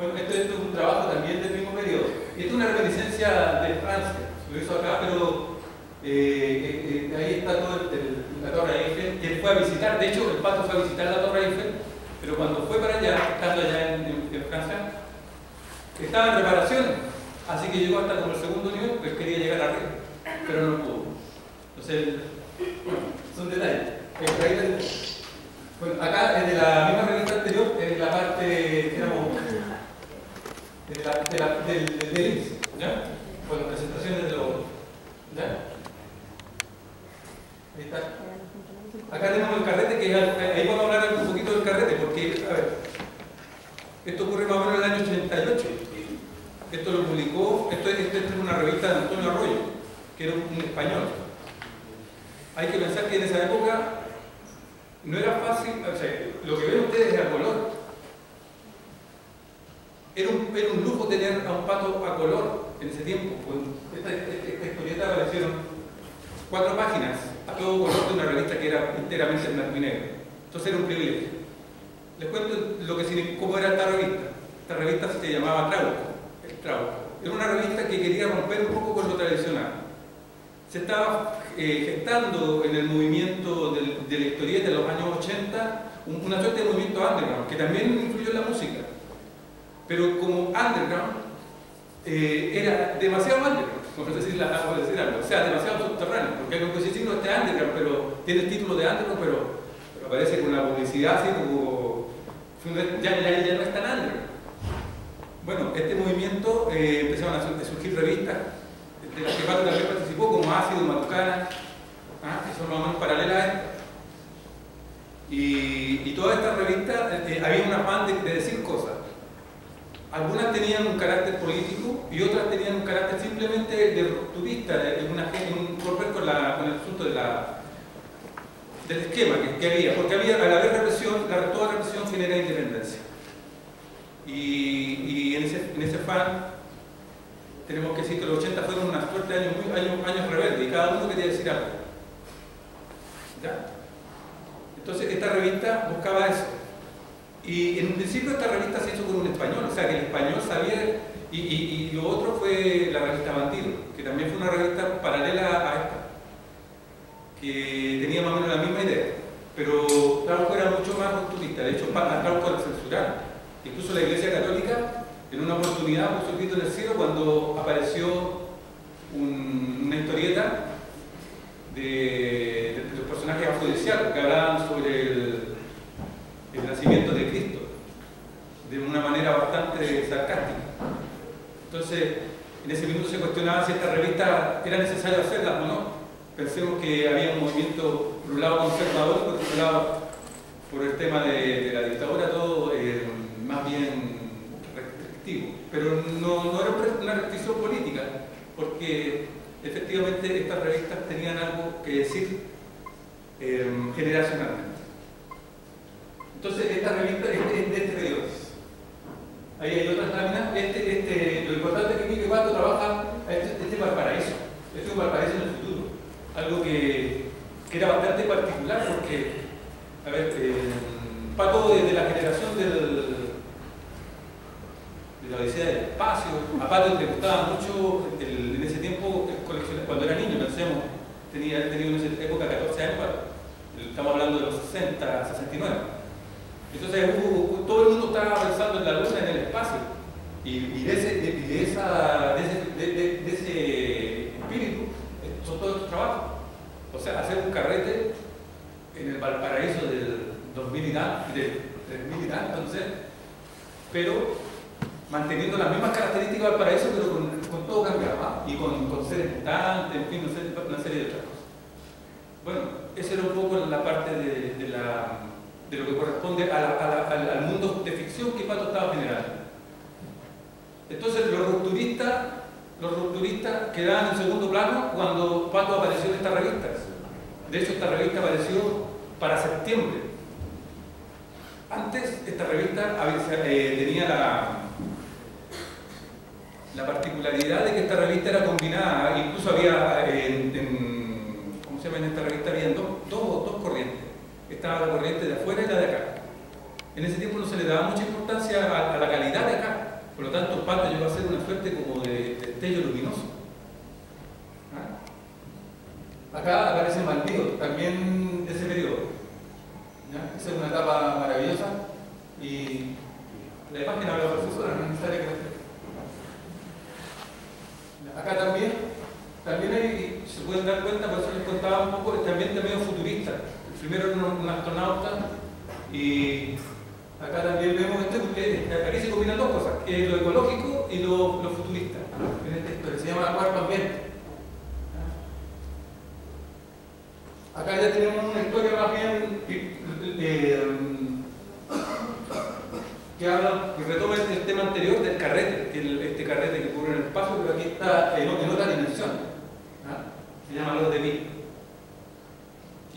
Bueno, esto, es un trabajo también del mismo periodo. Esto es una reminiscencia de Francia, lo hizo acá, pero eh, eh, ahí está todo la Torre Eiffel, que él fue a visitar, de hecho el pato fue a visitar la Torre Eiffel, pero cuando fue para allá, estando allá en, Francia, estaba en reparaciones, así que llegó hasta como el segundo nivel, pues quería llegar arriba, pero no pudo. Entonces, bueno, son detalles. Bueno, acá de la misma revista anterior, en la parte, digamos, de la, de la, del, del índice, ¿ya? Bueno, presentaciones de los. ¿Ya? Ahí está. Acá tenemos el carrete, que ahí vamos a hablar un poquito del carrete, porque, a ver, esto ocurre más o menos en el año 88. Esto lo publicó, esto, esto es una revista de Antonio Arroyo, que era un español. Hay que pensar que en esa época no era fácil, o sea, lo que ven ustedes es a color. Era un, era un lujo tener a un pato a color en ese tiempo. Esta, esta, esta historieta aparecieron cuatro páginas a todo color de una revista que era enteramente en blanco y negro. Entonces era un privilegio. Les cuento lo que, cómo era esta revista. Esta revista se llamaba Trauco. El. Era una revista que quería romper un poco con lo tradicional se estaba eh, gestando en el movimiento de la historieta de los años 80 un, una suerte de movimiento underground, que también influyó en la música. Pero como underground, eh, era demasiado underground, por decir, por decir algo, o sea, demasiado subterráneo, porque decir, no está underground, pero tiene el título de underground, pero, aparece con una publicidad así como, ya, ya, ya no es tan underground. Bueno, este movimiento eh, empezaron a surgir revistas de las que Pato también participó, como Ácido, Matucana, ¿ah? que son más o menos paralelas a esta. Y, y todas estas revistas eh, había un afán de, de, decir cosas. Algunas tenían un carácter político y otras tenían un carácter simplemente de rupturista, de, una, un romper con, la, con el asunto de la, del esquema que, que, había, porque había, al haber represión, la, toda represión genera independencia. Y, y en, ese, en ese afán tenemos que decir que los 80 fueron una suerte de años, años, años rebeldes y cada uno quería decir algo. ¿Ya? Entonces esta revista buscaba eso. Y en un principio esta revista se hizo con un español, o sea que el español sabía, y, y, y lo otro fue la revista Bandido, que también fue una revista paralela a esta, que tenía más o menos la misma idea, pero Trauco era mucho más rupturista, de hecho a Trauco la censuraron. Incluso la Iglesia Católica oportunidad puso grito en el cielo cuando apareció un, una historieta de, los personajes afrodisíacos que hablaban sobre el, nacimiento de Cristo de una manera bastante sarcástica. Entonces, en ese minuto se cuestionaba si esta revista era necesario hacerla o no. Pensemos que había un movimiento, por un lado conservador, por otro lado, por el tema de, la dictadura, todo eh, más bien pero no, no era una restricción política, porque efectivamente estas revistas tenían algo que decir eh, generacionalmente. Entonces, esta revista es de este periodo. Ahí hay otras láminas. Este, este, lo importante es que Miguel Pato trabaja este, este Valparaíso. Este es un Valparaíso en el futuro. Algo que, que era bastante particular porque, a ver, eh, Pato desde la generación del la Odisea del Espacio. A Pato le gustaba mucho, el, en ese tiempo, cuando era niño, pensemos, tenía, tenía en esa época 14 años, estamos hablando de los 60, 69. Entonces todo el mundo estaba pensando en la luna, en el espacio. Y, de, ese, de, de, de, ese, espíritu son todos estos trabajos. O sea, hacer un carrete en el Valparaíso del 2000 y tanto, del 3000 y tanto, entonces, pero manteniendo las mismas características del paraíso, pero con, todo cambiado, ¿ah? y con, con, seres mutantes, en fin, una serie de otras cosas. Bueno, esa era un poco la parte de, de, lo que corresponde al, al, mundo de ficción que Pato estaba generando. Entonces, los rupturistas, los rupturistas quedaban en segundo plano cuando Pato apareció en estas revistas. De hecho, esta revista apareció para septiembre. Antes, esta revista eh, tenía la particularidad de que esta revista era combinada, incluso había en, en ¿cómo se llama en esta revista? Habían dos, dos, corrientes. Estaba la corriente de afuera y la de acá. En ese tiempo no se le daba mucha importancia a, la calidad de acá. Pato llegó a ser una suerte como de destello luminoso. ¿Ah? Acá aparece Maldito, también de ese periodo. Esa es una etapa maravillosa y la imagen habla por sí no es necesaria que Acá también, también hay, se pueden dar cuenta, por eso les contaba un poco, también de medio futurista. El primero era un, astronauta y acá también vemos este, porque aquí se combinan dos cosas, que es lo ecológico y lo, lo futurista. En esta historia se llama cuarto ambiente. Acá ya tenemos una historia más bien eh, que habla, que retoma el, tema anterior del carrete, que este carrete que ocurre en el espacio, pero aquí está en, otra dimensión. ¿ah? Se llama Lord de Mí.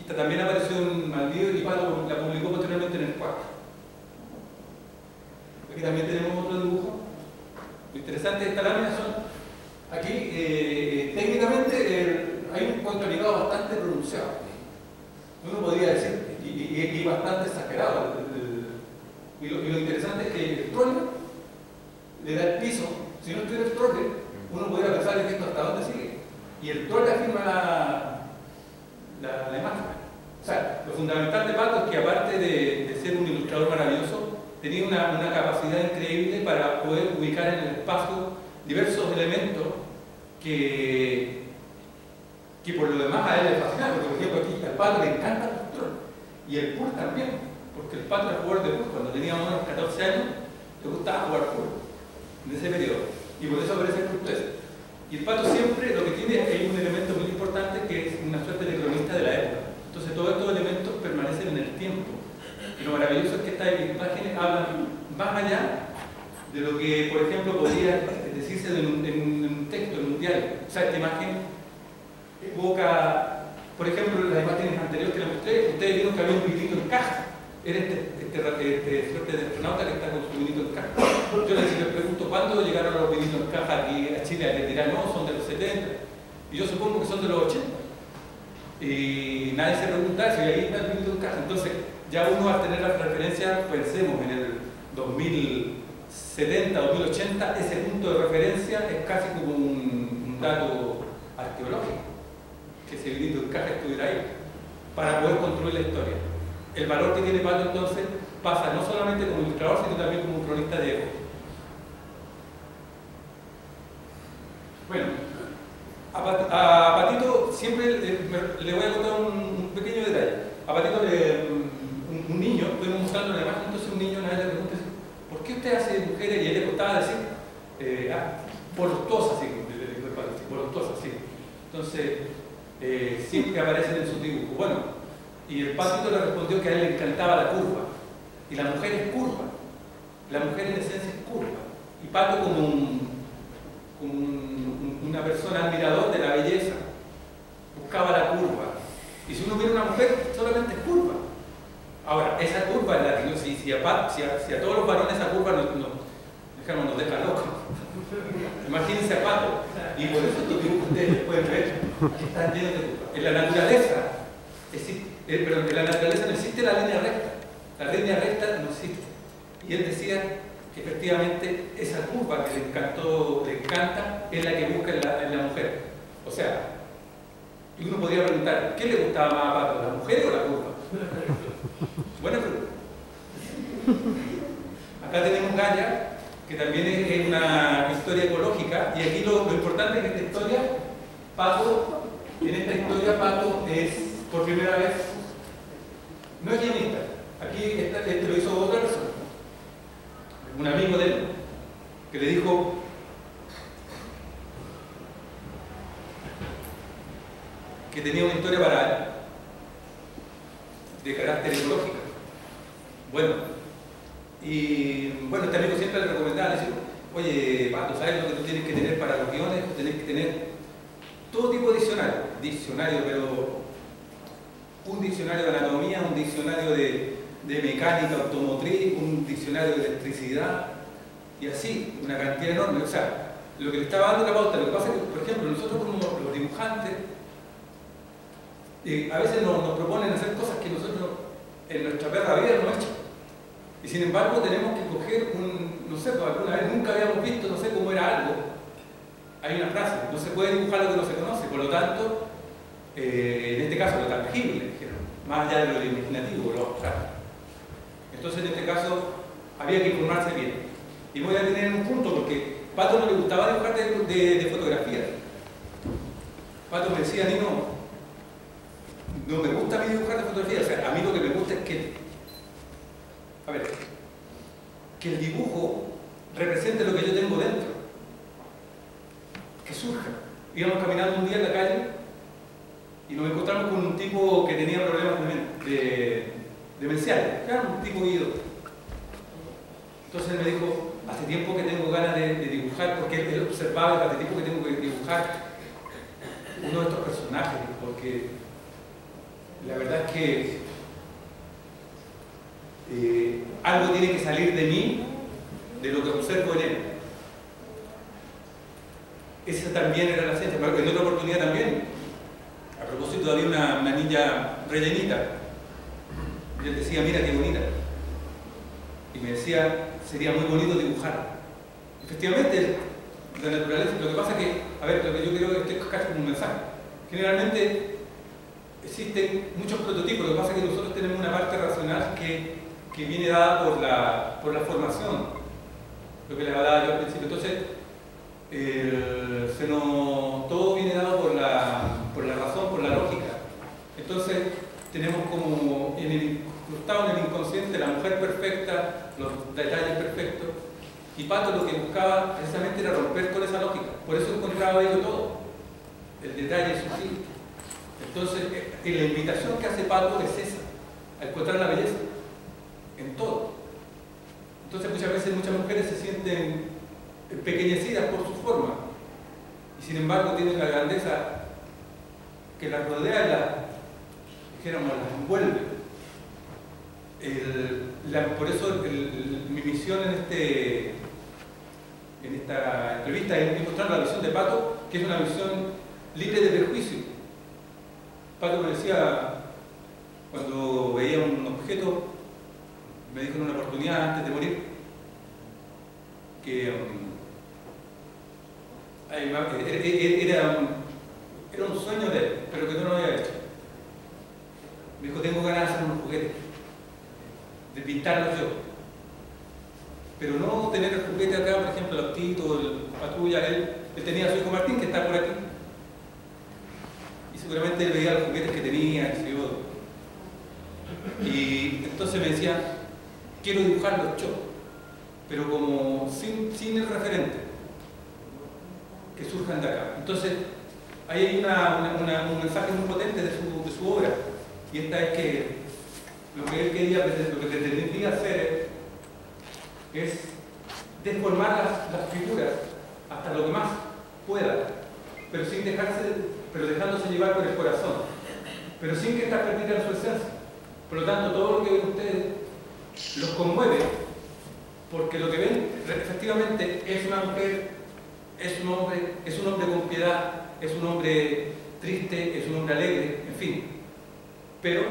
Esta también apareció en Maldivas y Palo la publicó posteriormente en el cuarto. Aquí también tenemos otro dibujo. Lo interesante de esta lámina son, aquí eh, técnicamente hay un contraligado bastante pronunciado. Uno podría decir, y, y, bastante exagerado, y lo, interesante es que el trole le da el piso. Si no estuviera el trole, uno podría pensar en esto hasta dónde sigue. Y el trole afirma la, la, imagen. O sea, lo fundamental de Pato es que aparte de, ser un ilustrador maravilloso, tenía una, una, capacidad increíble para poder ubicar en el espacio diversos elementos que, que por lo demás a él le fascinan. Porque, por ejemplo, aquí al Pato le encanta el control. Y el pool también porque el padre era jugador de fútbol, cuando tenía unos 14 años, le gustaba jugar fútbol, en ese periodo, y por eso aparece el club Y el pato siempre lo que tiene es un elemento muy importante que es una suerte de cronista de la época. Entonces todos estos elementos permanecen en el tiempo. Y lo maravilloso es que estas imágenes hablan más allá de lo que, por ejemplo, podría decirse en un, texto, en un diario. O sea, esta imagen por ejemplo, las imágenes anteriores que les mostré, ustedes vieron que había un poquitito en caja era este, este, este, suerte de astronauta que está con su vinito en caja. Yo les, les pregunto, ¿cuándo llegaron los vinitos en caja aquí a Chile? A dirán, no, son de los 70. Y yo supongo que son de los 80. Y nadie se pregunta si ahí está el vinito en caja. Entonces, ya uno va a tener la referencia, pensemos en el 2070, 2080, ese punto de referencia es casi como un dato arqueológico, que en caja estuviera ahí, para poder construir la historia. El valor que tiene Pato entonces pasa no solamente como ilustrador, sino también como un cronista de época. Bueno, a, Patito siempre le, voy a contar un, pequeño detalle. A Patito, le, un, niño, estoy mostrando la imagen, entonces un niño una vez le pregunta, ¿por qué usted hace mujeres? Y él le costaba decir, eh, ah, voluptuosa, sí, voluptuosa, sí. Entonces, siempre aparecen en sus dibujos. Bueno, y el patito le respondió que a él le encantaba la curva. Y la mujer es curva. La mujer en esencia es curva. Y Pato como, una persona admirador de la belleza, buscaba la curva. Y si uno mira una mujer, solamente es curva. Ahora, esa curva es la que si, si, a, si, a, todos los varones esa curva nos, nos deja locos. Imagínense a Pato. Y por eso estos dibujos ustedes pueden ver, están llenos de curvas. En la naturaleza, existe eh, pero en la naturaleza no existe la línea recta. La línea recta no existe. Y él decía que efectivamente esa curva que le encantó, le encanta, es la que busca en la, mujer. O sea, y uno podría preguntar, ¿qué le gustaba más a Pato, la mujer o la curva? Buena pregunta. Acá tenemos Gaia, que también es una historia ecológica, y aquí lo, importante en esta historia, Pato, en esta historia Pato es por primera vez no es guionista. Aquí este lo hizo otra persona. Un amigo de él que le dijo que tenía una historia para él de carácter ecológico. Bueno, y bueno, este amigo siempre le recomendaba, le oye, Pato, ¿sabes lo que tú tienes que tener para los guiones? Tienes que tener todo tipo de diccionario, diccionario, pero un diccionario de anatomía, un diccionario de, mecánica automotriz, un diccionario de electricidad, y así, una cantidad enorme. O sea, lo que le estaba dando la pauta, lo que pasa es que, por ejemplo, nosotros como los dibujantes, eh, a veces nos, nos, proponen hacer cosas que nosotros en nuestra perra vida no hemos hecho. Y sin embargo tenemos que coger un, no sé, pues, alguna vez nunca habíamos visto, no sé cómo era algo. Hay una frase, no se puede dibujar lo que no se conoce, por lo tanto, eh, en este caso lo tangible, más allá de lo imaginativo, lo abstracto. Entonces, en este caso, había que informarse bien. Y voy a tener un punto, porque Pato no le gustaba dibujar de, de, fotografía. Pato me decía, Nino, no me gusta a mí dibujar de fotografía, o sea, a mí lo que me gusta es que, a ver, que el dibujo represente lo que yo tengo dentro, que surja. Íbamos caminando un día en la calle y nos encontramos con un tipo que tenía problemas de, de, demenciales, era un tipo ido. Entonces él me dijo, hace tiempo que tengo ganas de, dibujar, porque él, observaba hace tiempo que tengo que dibujar uno de estos personajes, porque la verdad es que eh, algo tiene que salir de mí, de lo que observo en él. Esa también era la ciencia, en otra oportunidad también, a propósito había una, niña rellenita, y él decía, mira qué bonita, y me decía, sería muy bonito dibujar. Efectivamente, la naturaleza, lo que pasa es que, a ver, lo que yo creo que esto es casi como un mensaje. Generalmente existen muchos prototipos, lo que pasa es que nosotros tenemos una parte racional que, que viene dada por la, por la formación, lo que les hablaba yo al principio. Entonces, se nos, todo viene dado por la, por la razón, por la lógica. Entonces, tenemos como en el, incrustado en el inconsciente la mujer perfecta, los detalles perfectos, y Pato lo que buscaba precisamente era romper con esa lógica. Por eso encontraba ello todo. El detalle sutil. Entonces, eh, la invitación que hace Pato es esa, a encontrar la belleza en todo. Entonces, muchas veces muchas mujeres se sienten pequeñecidas por su forma, y sin embargo tienen la grandeza que las rodea y las, dijéramos, las envuelve por eso mi misión en, este, en esta entrevista es mostrar la visión de Pato, que es una visión libre de prejuicio. Pato me decía, cuando veía un objeto, me dijo en una oportunidad antes de morir, que era, era un sueño de él, pero que no lo había hecho. Me dijo, tengo ganas de hacer unos juguetes de pintarlos yo. Pero no tener el juguete acá, por ejemplo, el Octito, el Patrulla, él, él tenía a su hijo Martín que está por aquí. Y seguramente él veía los juguetes que tenía, yo. Y entonces me decía, quiero dibujarlos yo, pero como sin, el referente, que surjan de acá. Entonces, ahí hay un mensaje muy potente de su, obra, y esta es que lo que él quería, lo que pretendía hacer es deformar las, figuras hasta lo que más pueda, pero sin dejarse, pero dejándose llevar por el corazón, pero sin que estas perdiera su esencia. Por lo tanto, todo lo que ustedes los conmueve, porque lo que ven efectivamente es una mujer, es un hombre, es un hombre con piedad, es un hombre triste, es un hombre alegre, en fin. Pero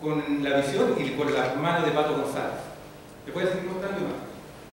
con la visión y con las manos de Pato González. ¿Te puedes seguir mostrando más?